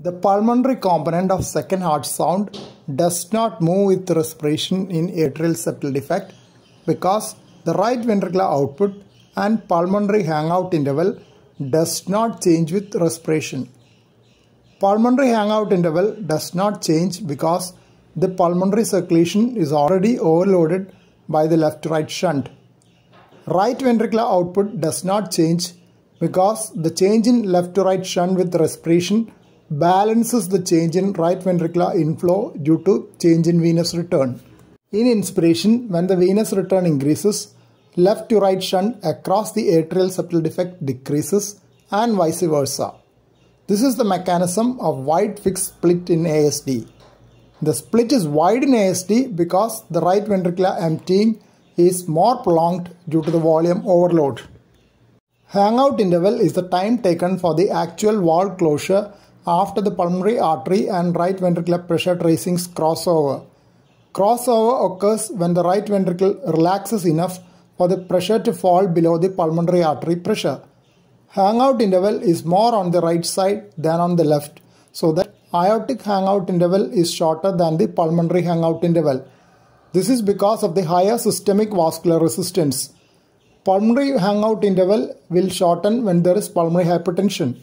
The pulmonary component of second heart sound does not move with respiration in atrial septal defect because the right ventricular output and pulmonary hangout interval does not change with respiration. Pulmonary hangout interval does not change because the pulmonary circulation is already overloaded by the left right shunt. Right ventricular output does not change because the change in left to right shunt with respiration balances the change in right ventricular inflow due to change in venous return. In inspiration, when the venous return increases, left to right shunt across the atrial septal defect decreases and vice versa. This is the mechanism of wide fixed split in ASD. The split is wide in ASD because the right ventricular emptying is more prolonged due to the volume overload. Hangout interval is the time taken for the actual valve closure after the pulmonary artery and right ventricular pressure tracings crossover. Crossover occurs when the right ventricle relaxes enough for the pressure to fall below the pulmonary artery pressure. Hangout interval is more on the right side than on the left, so that aortic hangout interval is shorter than the pulmonary hangout interval. This is because of the higher systemic vascular resistance. Pulmonary hangout interval will shorten when there is pulmonary hypertension.